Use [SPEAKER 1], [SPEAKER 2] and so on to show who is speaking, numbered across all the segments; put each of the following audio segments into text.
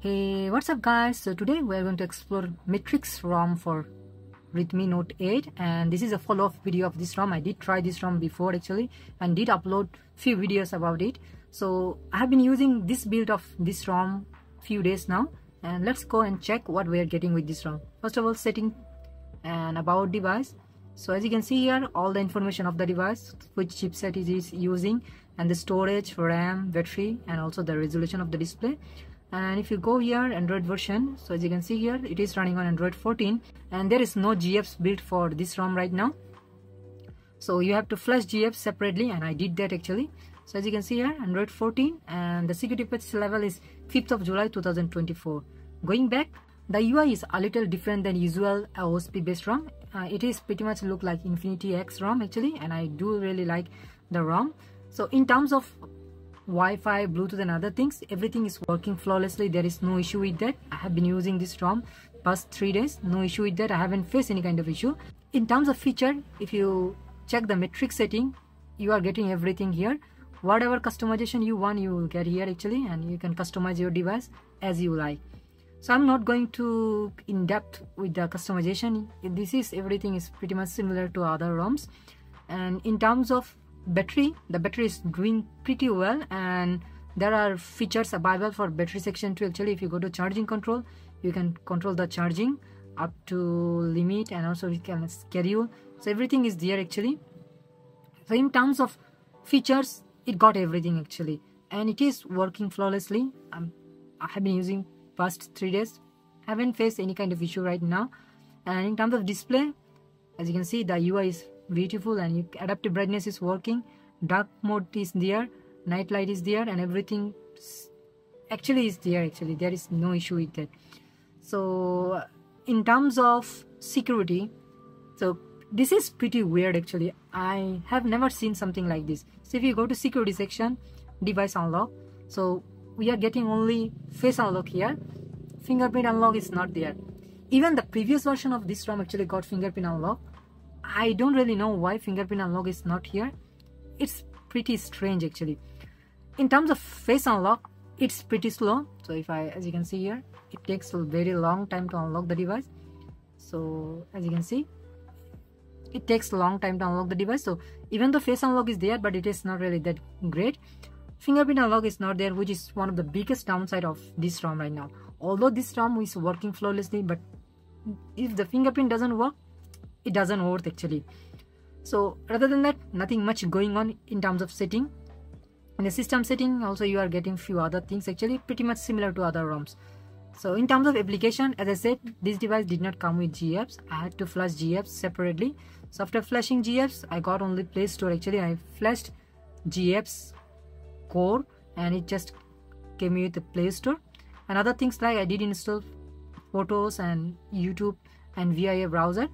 [SPEAKER 1] Hey, what's up guys? So today we're going to explore Matrixx ROM for Redmi Note 8 and this is a follow-up video of this ROM. I did try this ROM before actually and did upload few videos about it. So I have been using this build of this ROM few days now and let's go and check what we are getting with this ROM. First of all setting and about device. So as you can see here all the information of the device, which chipset it is using and the storage, RAM, battery and also the resolution of the display and if you go here android version so as you can see here it is running on android 14 and there is no GApps built for this rom right now. So you have to flash GApps separately and i did that actually. So as you can see here android 14 and the security patch level is 5th of july 2024 going back the ui is a little different than usual AOSP based rom. Uh, it is pretty much look like infinity x rom actually and i do really like the rom. So in terms of Wi-Fi, Bluetooth and other things, everything is working flawlessly. There is no issue with that. I have been using this ROM past three days. No issue with that. I haven't faced any kind of issue. In terms of feature, if you check the Matrixx setting, you are getting everything here. Whatever customization you want, you will get here actually and you can customize your device as you like. So I'm not going to in depth with the customization. This is everything is pretty much similar to other ROMs. And in terms of battery. The battery is doing pretty well and there are features available for battery section too actually if you go to charging control you can control the charging up to limit and also you can schedule. So everything is there actually. So in terms of features it got everything actually. And it is working flawlessly. Um, i have been using past three days. Haven't faced any kind of issue right now. And in terms of display as you can see the ui is beautiful and you, adaptive brightness is working. Dark mode is there night light is there and everything actually is there actually. There is no issue with that. So uh, in terms of security so this is pretty weird actually. I have never seen something like this. So if you go to security section device unlock. So we are getting only face unlock here. Fingerprint unlock is not there. Even the previous version of this ROM actually got fingerprint unlock I don't really know why fingerprint unlock is not here. It's pretty strange actually. In terms of face unlock, it's pretty slow. So if I, as you can see here, it takes a very long time to unlock the device. So as you can see, it takes a long time to unlock the device. So even though face unlock is there, but it is not really that great. Fingerprint unlock is not there, which is one of the biggest downside of this ROM right now. Although this ROM is working flawlessly, but if the fingerprint doesn't work, it doesn't work actually. So rather than that nothing much going on in terms of setting. In the system setting also you are getting few other things actually pretty much similar to other ROMs. So in terms of application as I said this device did not come with GApps I had to flash GApps separately. So after flashing GApps I got only Play Store actually. I flashed GApps core and it just came with the Play Store. And other things like I did install photos and YouTube and VIA browser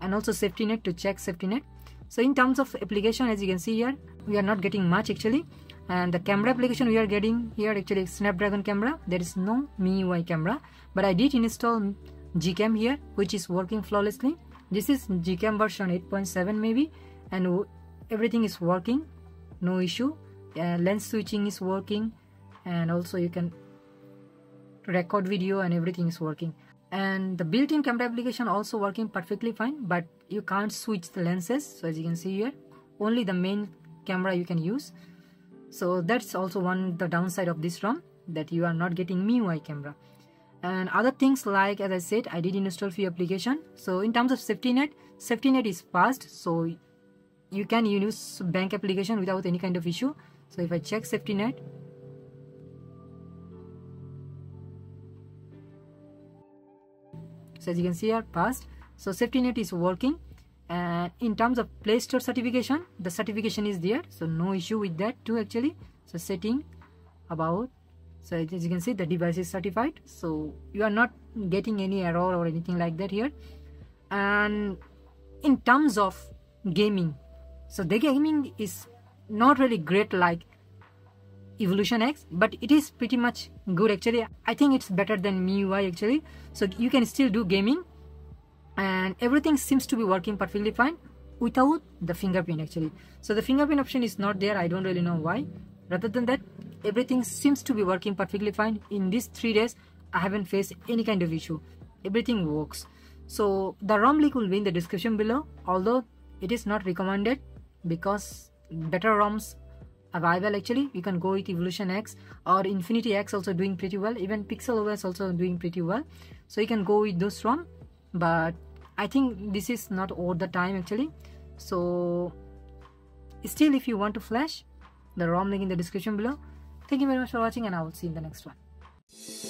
[SPEAKER 1] and also safety net to check safety net. So in terms of application as you can see here we are not getting much actually. And the camera application we are getting here actually snapdragon camera. There is no MIUI camera but i did install gcam here which is working flawlessly. This is gcam version 8.7 maybe and everything is working no issue. Uh, lens switching is working and also you can record video and everything is working and the built-in camera application also working perfectly fine but you can't switch the lenses so as you can see here only the main camera you can use. So that's also one the downside of this ROM that you are not getting MIUI camera. And other things like as I said I did install few application. So in terms of safety net safety net is fast so you can use bank application without any kind of issue. So if I check safety net so as you can see here passed. So safety net is working. And in terms of play store certification the certification is there. So no issue with that too actually. So setting about so as you can see the device is certified. So you are not getting any error or anything like that here. And in terms of gaming so the gaming is not really great like evolution x but it is pretty much good actually. I think it's better than miui actually. So you can still do gaming and everything seems to be working perfectly fine without the fingerprint actually. So the fingerprint option is not there. I don't really know why. Rather than that everything seems to be working perfectly fine. In these three days I haven't faced any kind of issue. Everything works. So the ROM link will be in the description below although it is not recommended because better ROMs available actually. You can go with Evolution X or Infinity X also doing pretty well. Even Pixel OS also doing pretty well. So you can go with those ROM but I think this is not all the time actually. So still if you want to flash the ROM link in the description below. Thank you very much for watching and I will see you in the next one